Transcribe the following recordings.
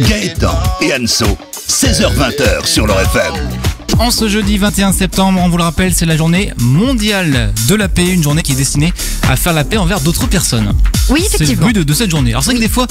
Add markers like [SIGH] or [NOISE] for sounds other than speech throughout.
Gaëtan et Anso, 16h20h sur leur FM. En ce jeudi 21 septembre, on vous le rappelle, c'est la journée mondiale de la paix, une journée qui est destinée à faire la paix envers d'autres personnes. Oui, C'est le effectivement. but de, de cette journée. Alors c'est vrai que des fois,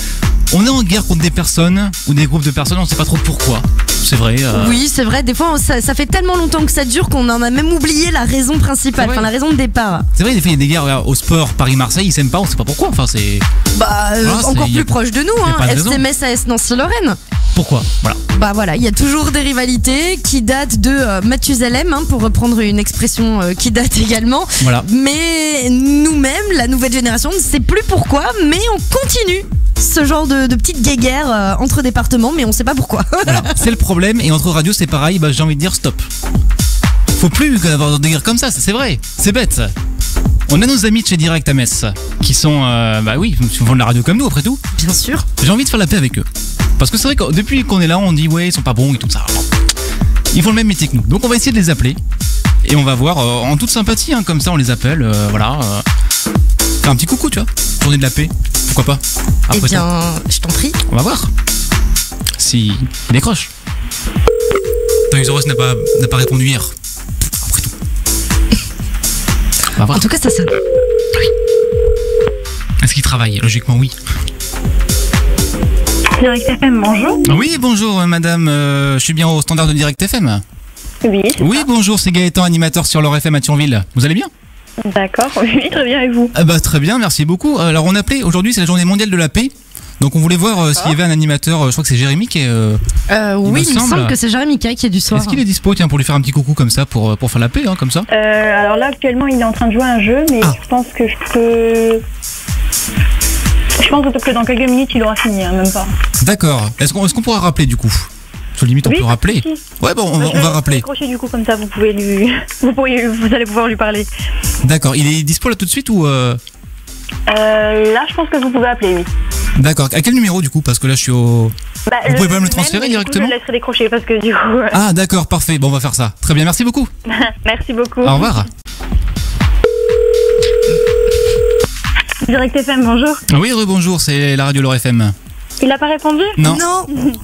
on est en guerre contre des personnes ou des groupes de personnes, on sait pas trop pourquoi. C'est vrai. euh, Oui, c'est vrai, des fois ça, ça fait tellement longtemps que ça dure qu'on en a même oublié la raison principale, enfin la raison de départ. C'est vrai, des fois il y a des guerres regarde, au sport, Paris-Marseille, ils s'aiment pas, on sait pas pourquoi. Enfin, c'est. Bah, euh, Voilà, encore a- plus proche de nous, hein, pas de raison. FC Metz AS Nancy-Lorraine. Pourquoi? Voilà. Bah voilà, il y a toujours des rivalités qui datent de euh, Mathusalem, hein, pour reprendre une expression euh, qui date également. Voilà. Mais nous-mêmes, la nouvelle génération, ne sait plus pourquoi, mais on continue ce genre de, de petites guéguerres euh, entre départements, mais on sait pas pourquoi. [LAUGHS] Voilà. c'est le problème. Et entre radios, c'est pareil. Bah, j'ai envie de dire stop. Faut plus avoir des guerres comme ça, c'est vrai. C'est bête. On a nos amis de chez Direct à Metz qui sont, euh, bah oui, ils font de la radio comme nous après tout. Bien sûr. J'ai envie de faire la paix avec eux. Parce que c'est vrai que depuis qu'on est là, on dit ouais, ils sont pas bons et tout ça. Ils font le même métier que nous. Donc on va essayer de les appeler. Et on va voir euh, en toute sympathie, hein, comme ça on les appelle. euh, voilà. Faire un petit coucou, tu vois. Journée de la paix. Pourquoi pas Eh Après ça, bien, je t'en prie. on va voir. Si il décroche. Usoros n'a pas, n'a pas répondu hier. Après tout. [LAUGHS] On va voir. En tout cas, ça sonne. Est-ce qu'il travaille Logiquement, oui. Direct FM, bonjour. Oui, bonjour, euh, madame. euh, je suis bien au standard de Direct FM. Oui, Oui, bonjour, c'est Gaëtan, animateur sur leur FM à Thionville. Vous allez bien? D'accord, [LAUGHS] oui, très bien, et vous ah bah, Très bien, merci beaucoup. Alors, on appelait, aujourd'hui, c'est la journée mondiale de la paix. Donc, on voulait voir euh, s'il y avait un animateur, euh, je crois que c'est Jérémy qui est. euh, Euh, oui, me il me semble- que c'est Jérémy Kay qui est du soir. Est-ce qu'il est dispo, tiens, pour lui faire un petit coucou comme ça, pour, pour faire la paix, hein, comme ça euh, Alors là, actuellement, il est en train de jouer à un jeu, mais Ah. je pense que je peux... Je pense que dans quelques minutes, il aura fini, hein, même pas. D'accord. Est-ce qu'on est qu'on pourra rappeler, du coup? Sur limite, on Oui, peut rappeler. Ouais, bon, on, va- Je on va rappeler. du coup, comme ça, vous pouvez lui... [LAUGHS] Vous, pourriez... vous allez pouvoir lui parler. D'accord. Il est dispo là tout de suite ou. euh, Euh, là, je pense que vous pouvez appeler, oui. D'accord. À quel numéro, du coup? Parce que là, je suis au. Bah, Vous pouvez pas me le transférer du coup, directement Je le laisserai décrocher, parce que du coup... euh, Ah, d'accord, parfait. Bon, on va faire ça. Très bien, merci beaucoup. [LAUGHS] Merci beaucoup. Au revoir. Direct FM, bonjour. Oui, rebonjour, c'est la radio Lore FM. Il a pas répondu? Non. Non. [LAUGHS]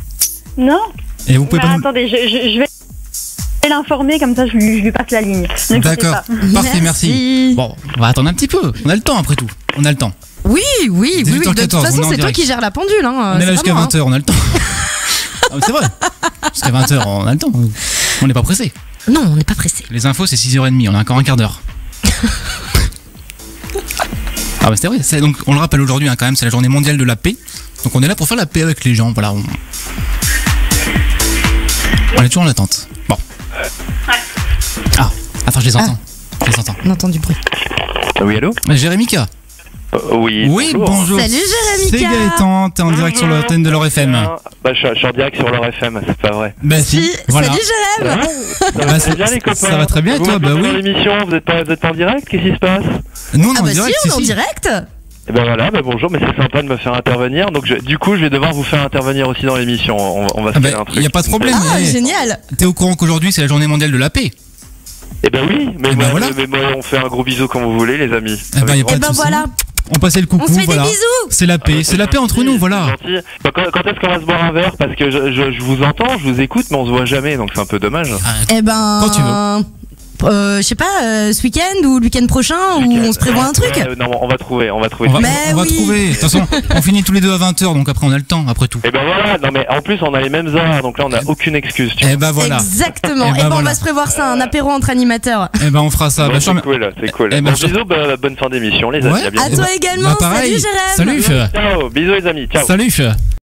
Non? Et vous pouvez Bah, pas. nous- Attendez, je, je, je vais l'informer, comme ça, je lui, je lui passe la ligne. D'accord. Parfait, merci. Bon, on va attendre un petit peu. On a le temps après tout. On a le temps. Oui, oui, oui, oui. De 18h14, toute façon, c'est toi qui gères la pendule. Hein. on est là jusqu'à moi, hein. 20h, on a le temps. [LAUGHS] Ah, mais c'est vrai. Jusqu'à 20h, on a le temps. On n'est pas pressé. Non, on n'est pas pressé. Les infos, c'est 6h30. On a encore un quart d'heure. Ah, bah c'est vrai. Donc, on le rappelle aujourd'hui, hein, quand même, c'est la journée mondiale de la paix. Donc, on est là pour faire la paix avec les gens. Voilà. On, on est toujours en attente. Bon. Ah, attends, je les entends. Je les entends. On entend du bruit. Oui, allô Jérémy K. Euh, Oui. Oui, bonjour. Salut, Jérémy C'est K. Gaëtan, t'es en direct sur l'antenne de leur FM. Bah, je, suis- je suis en direct sur leur FM, c'est pas vrai. Bah si, Si, voilà. Salut, Jérém. Ça Bah, va c'est- très bien, les copains. ça va très bien, et Vous toi m'appelez Bah dans oui. l'émission, vous êtes pas, vous êtes pas en direct Qu'est-ce qui se passe Nous, on est Ah en bah direct, si, on est en si, si. direct. Eh ben voilà, bah bonjour, mais c'est sympa de me faire intervenir. Donc je- du coup, je vais devoir vous faire intervenir aussi dans l'émission. On, on va se Ah faire bah, un truc. y a pas de problème. Ah, mais- génial. T'es au courant qu'aujourd'hui c'est la journée mondiale de la paix Eh ben oui, mais, Eh ben moi, voilà. mais moi, on fait un gros bisou quand vous voulez, les amis. Eh ben, y a pas Et de ben voilà, On passait le coucou, on se fait voilà. des bisous. C'est la paix, c'est la paix entre nous, voilà. Bah, quand quand est-ce qu'on va se boire un verre? Parce que je, je- je vous entends, je vous écoute, mais on se voit jamais, donc c'est un peu dommage. Eh ben. Quand tu veux. Euh, je sais pas, euh, ce week-end ou le week-end prochain, où on se prévoit un truc. Non, on va trouver, on va trouver. On va, Mais on va oui. trouver. De toute façon, on finit tous les deux à 20h, donc après on a le temps, après tout. Et ben voilà, non mais en plus on a les mêmes heures, donc là on a aucune excuse. Tu vois. Eh ben voilà. Exactement. Eh Et ben ben, on va se prévoir ça, un apéro entre animateurs. Eh ben on fera ça. Bon, Bah, c'est cool, c'est cool. Eh ben, bon, je- bisous, bah, bonne fin d'émission les amis. Ouais. à toi également. Bah. Salut, Jérém. Salut. Ciao, bisous les amis, ciao. Salut.